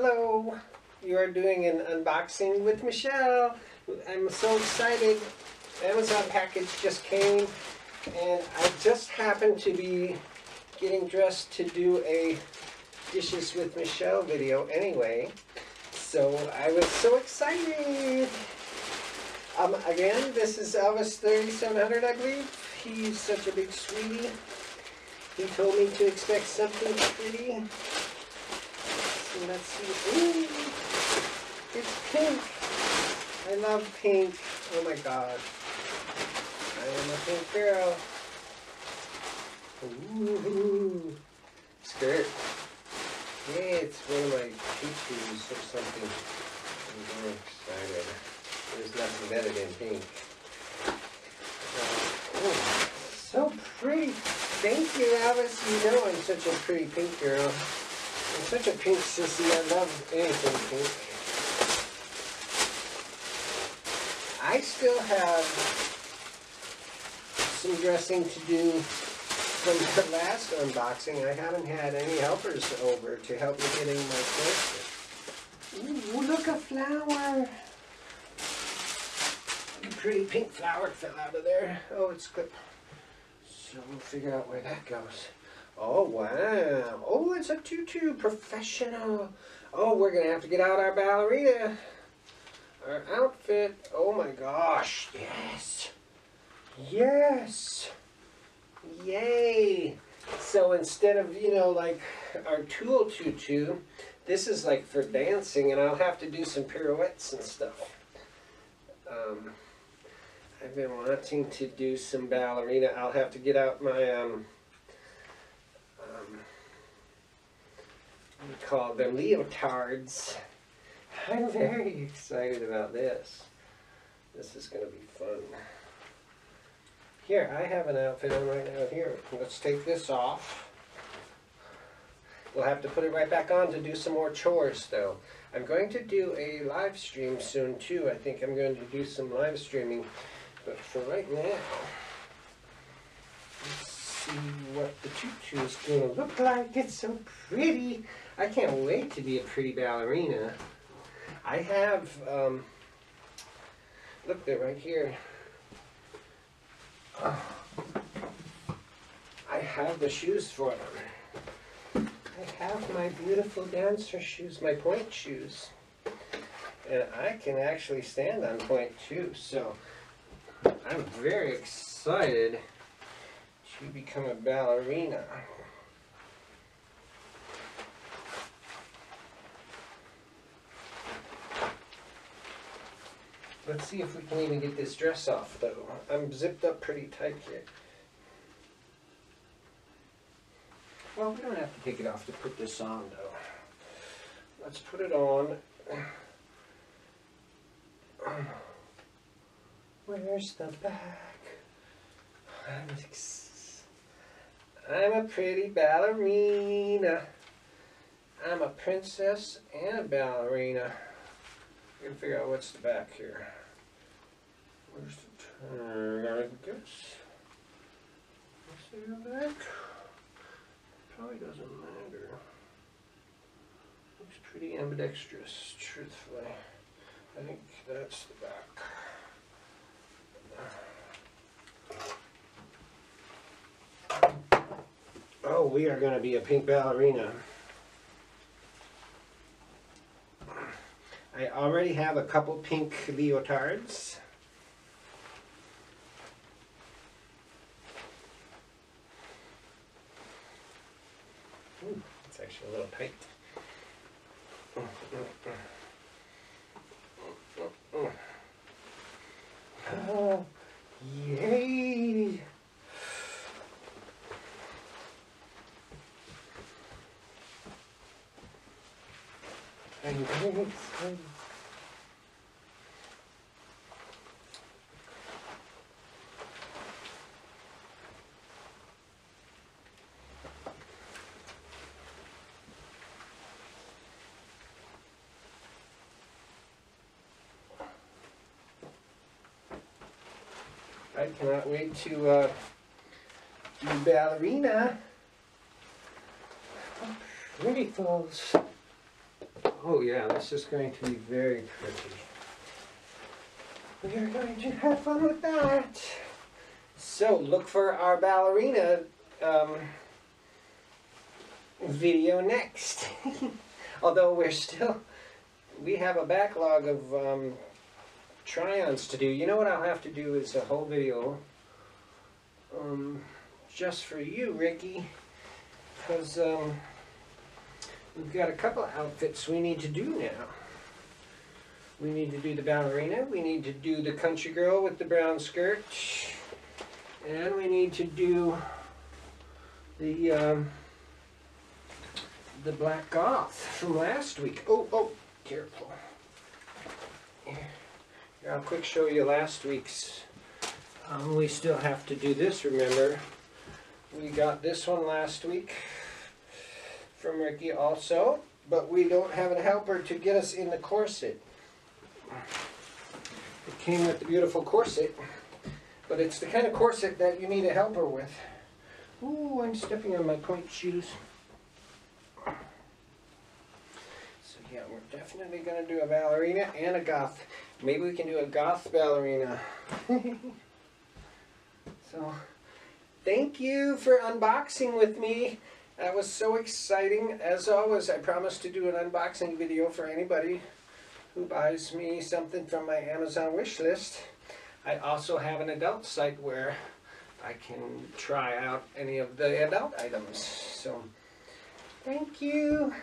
Hello, you are doing an unboxing with Michelle. I'm so excited. Amazon package just came and I just happened to be getting dressed to do a dishes with Michelle video anyway. So I was so excited. Um, again, this is Elvis 3700, I believe. He's such a big sweetie. He told me to expect something pretty. Let's see. Ooh, it's pink. I love pink. Oh my god. I am a pink girl. Ooh, skirt. Yeah, it's one of my tutus or something. I'm very excited. There's nothing better than pink. Oh, so pretty. Thank you, Alice. You know I'm such a pretty pink girl. I'm such a pink sissy. I love anything pink. I still have some dressing to do from the last unboxing. I haven't had any helpers over to help me getting my clothes. Ooh, look, a flower. A pretty pink flower fell out of there. Oh, it's clip. So we'll figure out where that goes. Oh, wow. Oh, it's a tutu. Professional. Oh, we're going to have to get out our ballerina. Our outfit. Oh, my gosh. Yes. Yes. Yay. So instead of, you know, like our tulle tutu, this is like for dancing, and I'll have to do some pirouettes and stuff. Um, I've been wanting to do some ballerina. I'll have to get out my, um, um, we call them leotards. I'm very excited about this. This is going to be fun. Here, I have an outfit on right now here. Let's take this off. We'll have to put it right back on to do some more chores though. I'm going to do a live stream soon too. I think I'm going to do some live streaming but for right now, see what the tutu is going to look like. It's so pretty. I can't wait to be a pretty ballerina. I have, um, look, they're right here. Oh, I have the shoes for them. I have my beautiful dancer shoes, my pointe shoes. And I can actually stand on pointe too, so I'm very excited to become a ballerina. Let's see if we can even get this dress off though. I'm zipped up pretty tight here. Well, we don't have to take it off to put this on though. Let's put it on. Where's the back? I'm, I'm a pretty ballerina. I'm a princess and a ballerina. I can figure out what's the back here. Where's the turn, I guess? What's the back? Probably doesn't matter. Looks pretty ambidextrous, truthfully. I think that's the back. We are going to be a pink ballerina. I already have a couple pink leotards. Ooh, it's actually a little tight. Oh, yay! I'm. I cannot wait to uh, do ballerina. Pretty falls. Oh yeah, this is going to be very pretty. We are going to have fun with that. So look for our ballerina um, video next. Although we're still, we have a backlog of um, try-ons to do. You know what I'll have to do is a whole video um, just for you, Ricki, because um, we've got a couple outfits we need to do now. We need to do the ballerina, we need to do the country girl with the brown skirt, and we need to do the um, the black goth from last week. Oh, oh, careful. Here, I'll quick show you last week's. Um, we still have to do this, remember. We got this one last week from Ricki also, but we don't have a helper to get us in the corset. It came with the beautiful corset, but it's the kind of corset that you need a helper with. Ooh, I'm stepping on my pointe shoes. So yeah, we're definitely gonna do a ballerina and a goth. Maybe we can do a goth ballerina. so, thank you for unboxing with me. That was so exciting. As always, I promise to do an unboxing video for anybody who buys me something from my Amazon wish list. I also have an adult site where I can try out any of the adult items. So, thank you.